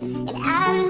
And I'm.